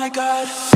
my god.